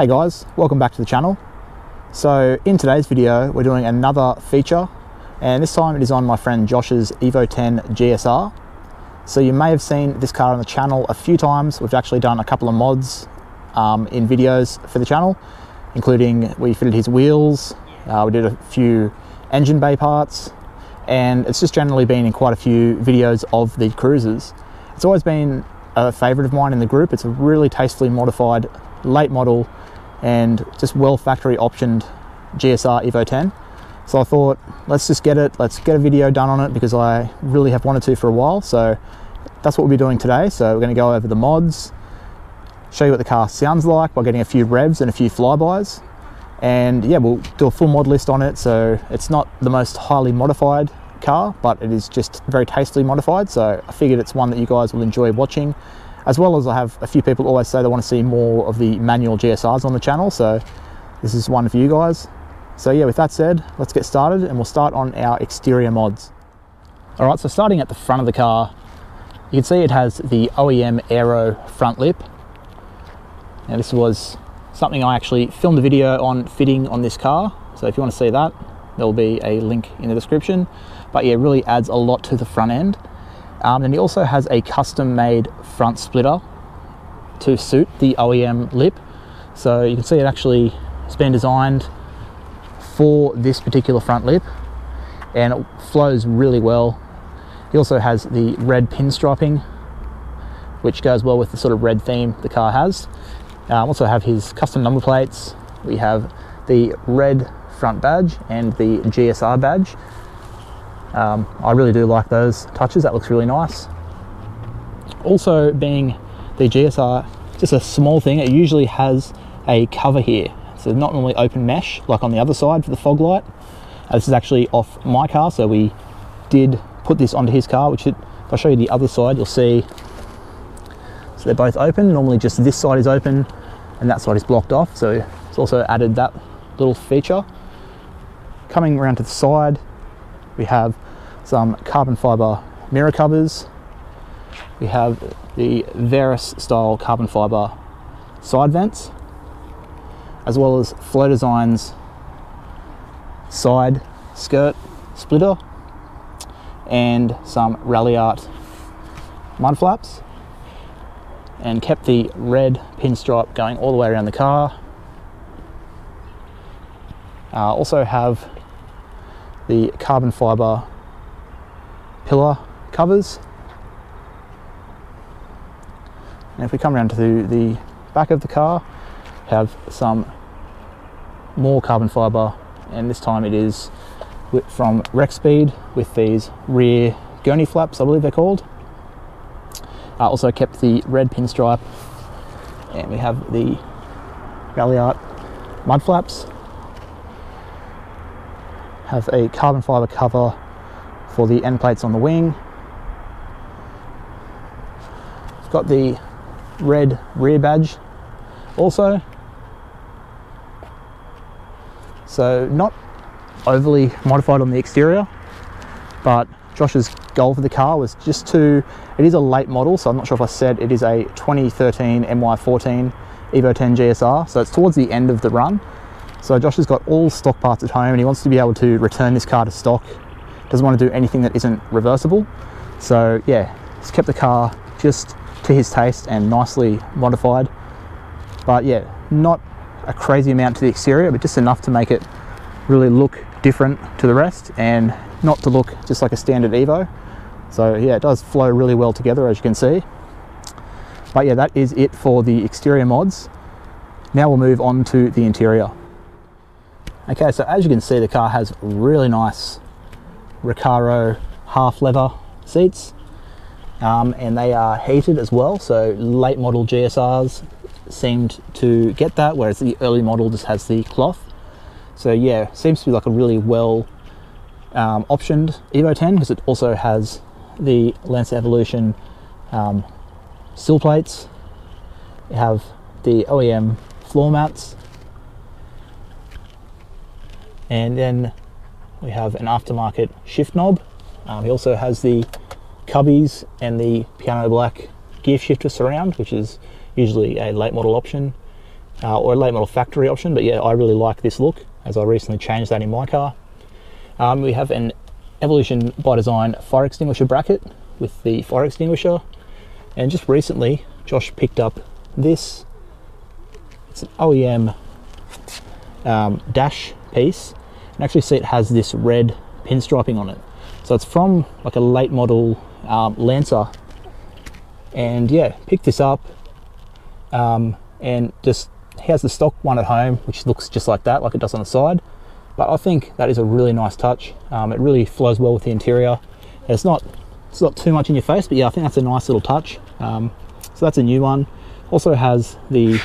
Hey guys, welcome back to the channel. So in today's video, we're doing another feature and this time it is on my friend Josh's Evo 10 GSR. So you may have seen this car on the channel a few times. We've actually done a couple of mods um, in videos for the channel, including we fitted his wheels, uh, we did a few engine bay parts, and it's just generally been in quite a few videos of the cruisers. It's always been a favourite of mine in the group. It's a really tastefully modified late model and just well factory optioned GSR Evo 10. So I thought, let's just get it, let's get a video done on it because I really have wanted to for a while. So that's what we'll be doing today. So we're gonna go over the mods, show you what the car sounds like by getting a few revs and a few flybys. And yeah, we'll do a full mod list on it. So it's not the most highly modified car, but it is just very tastily modified. So I figured it's one that you guys will enjoy watching as well as I have a few people always say they want to see more of the manual GSRs on the channel, so this is one for you guys. So yeah, with that said, let's get started and we'll start on our exterior mods. All right, so starting at the front of the car, you can see it has the OEM Aero front lip. Now this was something I actually filmed a video on fitting on this car, so if you want to see that, there'll be a link in the description. But yeah, it really adds a lot to the front end. Um, and he also has a custom made front splitter to suit the OEM lip. So you can see it actually has been designed for this particular front lip and it flows really well. He also has the red pinstriping, which goes well with the sort of red theme the car has. Um, also have his custom number plates. We have the red front badge and the GSR badge. Um, I really do like those touches, that looks really nice. Also being the GSR, just a small thing, it usually has a cover here. So not normally open mesh like on the other side for the fog light. Uh, this is actually off my car, so we did put this onto his car, which it, if I show you the other side, you'll see, so they're both open. Normally just this side is open and that side is blocked off. So it's also added that little feature. Coming around to the side, we have some carbon fiber mirror covers. We have the Varis style carbon fiber side vents, as well as Flow Designs side skirt splitter and some Ralliart mud flaps and kept the red pinstripe going all the way around the car. Uh, also have the carbon fiber pillar covers. And if we come around to the back of the car, have some more carbon fiber, and this time it is from Rexpeed with these rear gurney flaps, I believe they're called. I also kept the red pinstripe, and we have the Ralliart mud flaps have a carbon fiber cover for the end plates on the wing. It's got the red rear badge also. So not overly modified on the exterior, but Josh's goal for the car was just to, it is a late model, so I'm not sure if I said it is a 2013 MY14 Evo 10 GSR, so it's towards the end of the run. So Josh has got all stock parts at home and he wants to be able to return this car to stock. Doesn't want to do anything that isn't reversible. So yeah, he's kept the car just to his taste and nicely modified. But yeah, not a crazy amount to the exterior, but just enough to make it really look different to the rest and not to look just like a standard Evo. So yeah, it does flow really well together as you can see. But yeah, that is it for the exterior mods. Now we'll move on to the interior. Okay, so as you can see, the car has really nice Recaro half leather seats. Um, and they are heated as well. So late model GSRs seemed to get that, whereas the early model just has the cloth. So yeah, seems to be like a really well um, optioned Evo 10 because it also has the Lancer Evolution um, sill plates. You have the OEM floor mats and then we have an aftermarket shift knob. Um, he also has the cubbies and the piano black gear shifter surround, which is usually a late model option. uh, or a late model factory option. But yeah, I really like this look as I recently changed that in my car. Um, we have an Evolution by Design fire extinguisher bracket with the fire extinguisher. And just recently, Josh picked up this. It's an OEM um, dash piece. And actually see it has this red pinstriping on it. So it's from like a late model um, Lancer. And yeah, picked this up um, and just has the stock one at home, which looks just like that, like it does on the side. But I think that is a really nice touch. Um, it really flows well with the interior. It's not it's not too much in your face, but yeah, I think that's a nice little touch. Um, so that's a new one. Also has the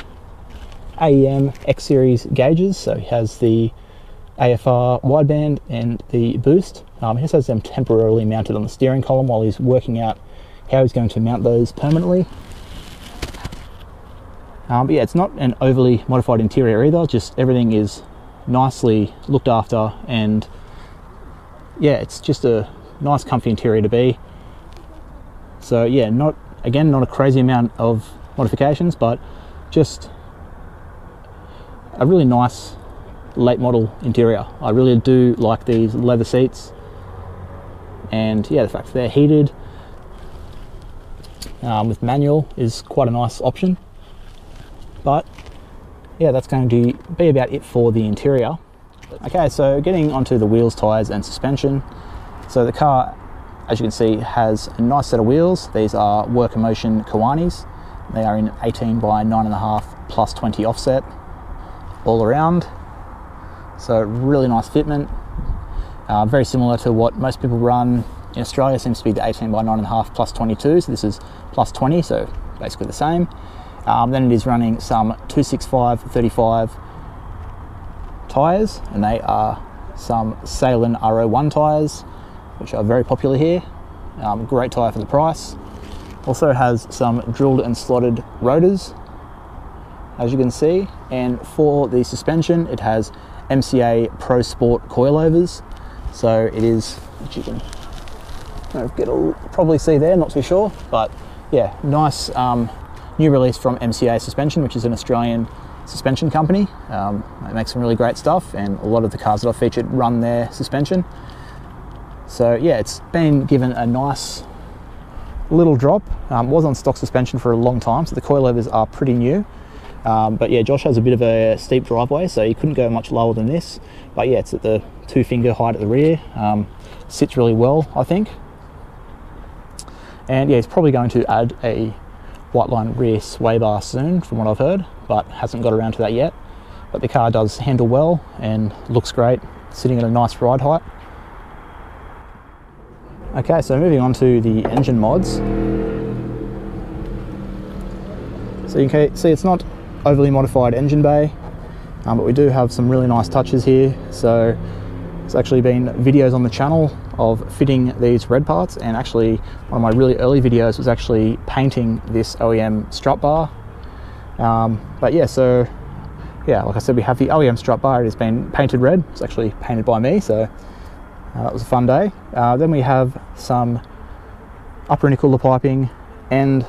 AEM X Series gauges. So it has the AFR wideband and the boost. Um, he just has them temporarily mounted on the steering column while he's working out how he's going to mount those permanently. Um, but yeah, it's not an overly modified interior either, just everything is nicely looked after and yeah, it's just a nice comfy interior to be. So yeah, not again, not a crazy amount of modifications, but just a really nice late model interior. I really do like these leather seats and yeah, the fact they're heated um, with manual is quite a nice option. But yeah, that's going to be about it for the interior. Okay, so getting onto the wheels, tyres and suspension. So the car, as you can see, has a nice set of wheels. These are Work Emotion Kiwamis. They are in 18 by 9.5 plus 20 offset all around. So really nice fitment. Uh, very similar to what most people run in Australia, seems to be the 18 by 9.5 plus 22. So this is plus 20, so basically the same. Um, then it is running some 265 35 tyres, and they are some Salem R01 tyres, which are very popular here. Um, great tyre for the price. Also has some drilled and slotted rotors, as you can see. And for the suspension, it has MCA Pro Sport coilovers. So it is, which you can get a, probably see there, not too sure, but yeah, nice um, new release from MCA Suspension, which is an Australian suspension company. Um, it makes some really great stuff, and a lot of the cars that I've featured run their suspension. So yeah, it's been given a nice little drop. Um, was on stock suspension for a long time, so the coilovers are pretty new. Um, but yeah, Josh has a bit of a steep driveway, so he couldn't go much lower than this. But yeah, it's at the two finger height at the rear. Um, sits really well, I think. And yeah, he's probably going to add a Whiteline rear sway bar soon, from what I've heard, but hasn't got around to that yet. But the car does handle well and looks great, sitting at a nice ride height. Okay, so moving on to the engine mods. So you can see it's not overly modified engine bay, um, but we do have some really nice touches here. So it's actually been videos on the channel of fitting these red parts and actually one of my really early videos was actually painting this OEM strut bar. Um, but yeah, so yeah, like I said, we have the OEM strut bar. It has been painted red. It's actually painted by me, so uh, that was a fun day. Uh, then we have some upper intercooler piping and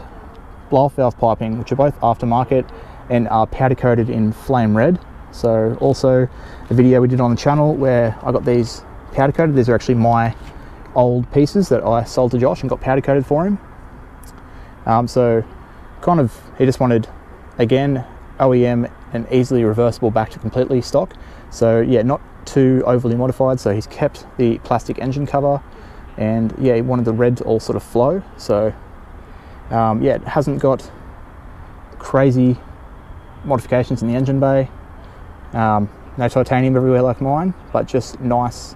blow-off valve piping, which are both aftermarket and are powder coated in flame red. So also a video we did on the channel where I got these powder coated. These are actually my old pieces that I sold to Josh and got powder coated for him. Um, so kind of, he just wanted, again, OEM and easily reversible back to completely stock. So yeah, not too overly modified. So he's kept the plastic engine cover and yeah, he wanted the red to all sort of flow. So um, yeah, it hasn't got crazy modifications in the engine bay. Um, no titanium everywhere like mine, but just nice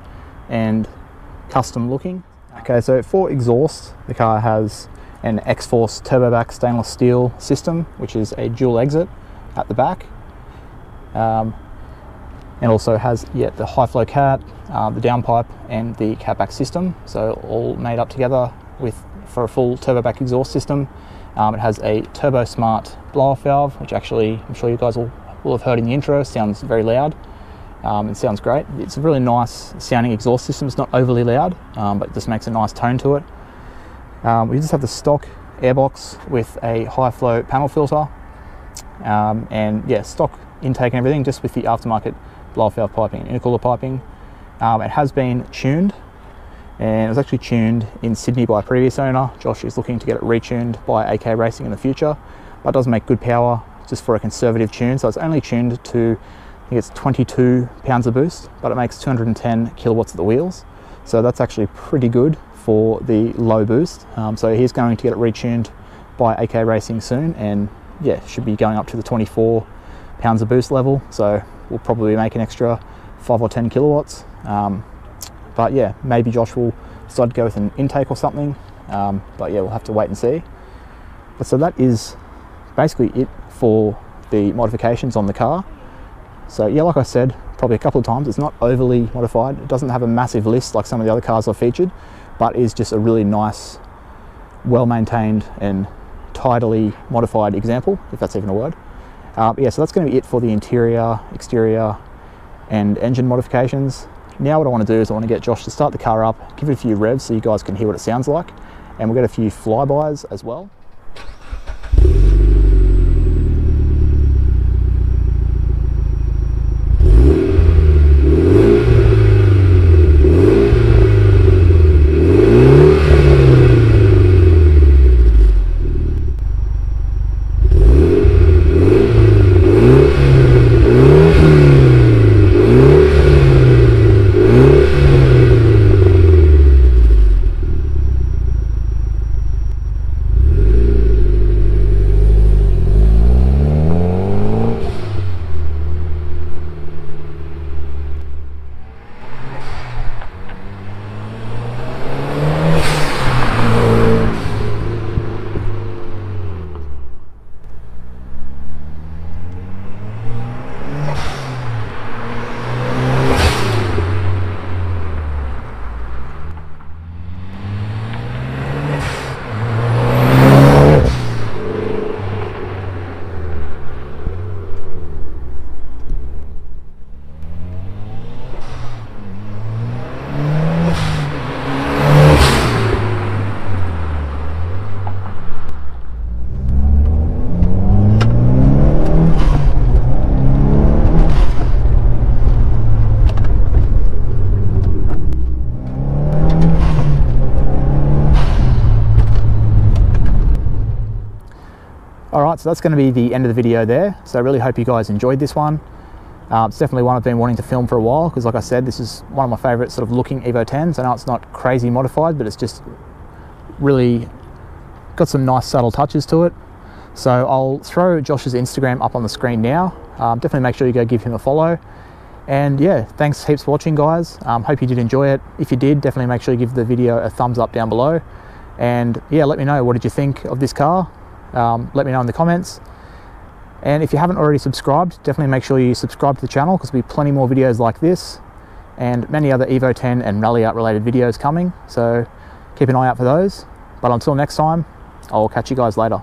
and custom looking. Okay, so for exhaust, the car has an X-Force Turboback stainless steel system, which is a dual exit at the back. Um, and also has yeah, the high flow cat, uh, the downpipe and the catback system. So all made up together with for a full turboback exhaust system. Um, it has a Turbosmart blow-off valve, which actually I'm sure you guys will, will have heard in the intro, sounds very loud. Um, it sounds great. It's a really nice sounding exhaust system. It's not overly loud, um, but it just makes a nice tone to it. Um, we just have the stock airbox with a high flow panel filter. Um, and yeah, stock intake and everything, just with the aftermarket blow-off valve piping and intercooler piping. Um, it has been tuned and it was actually tuned in Sydney by a previous owner. Josh is looking to get it retuned by AK Racing in the future, but it does make good power just for a conservative tune. So it's only tuned to, I think it's 22 pounds of boost, but it makes 210 kilowatts at the wheels. So that's actually pretty good for the low boost. Um, so he's going to get it retuned by AK Racing soon and yeah, should be going up to the 24 pounds of boost level. So we'll probably make an extra five or 10 kilowatts. Um, but yeah, maybe Josh will decide to go with an intake or something. Um, but yeah, we'll have to wait and see. But so that is basically it for the modifications on the car. So yeah, like I said, probably a couple of times, it's not overly modified. It doesn't have a massive list like some of the other cars I've featured, but is just a really nice, well-maintained and tidily modified example, if that's even a word. Uh, yeah, so that's going to be it for the interior, exterior, and engine modifications. Now what I want to do is I want to get Josh to start the car up, give it a few revs so you guys can hear what it sounds like, and we'll get a few flybys as well. All right, so that's going to be the end of the video there. So I really hope you guys enjoyed this one. Uh, it's definitely one I've been wanting to film for a while because like I said, this is one of my favorite sort of looking Evo 10s. I know it's not crazy modified, but it's just really got some nice subtle touches to it. So I'll throw Josh's Instagram up on the screen now. Um, definitely make sure you go give him a follow. And yeah, thanks heaps for watching guys. Um, hope you did enjoy it. If you did, definitely make sure you give the video a thumbs up down below. And yeah, let me know, what did you think of this car? Um, let me know in the comments. And if you haven't already subscribed, definitely make sure you subscribe to the channel because there'll be plenty more videos like this and many other Evo 10 and Ralliart related videos coming. So keep an eye out for those. But until next time, I'll catch you guys later.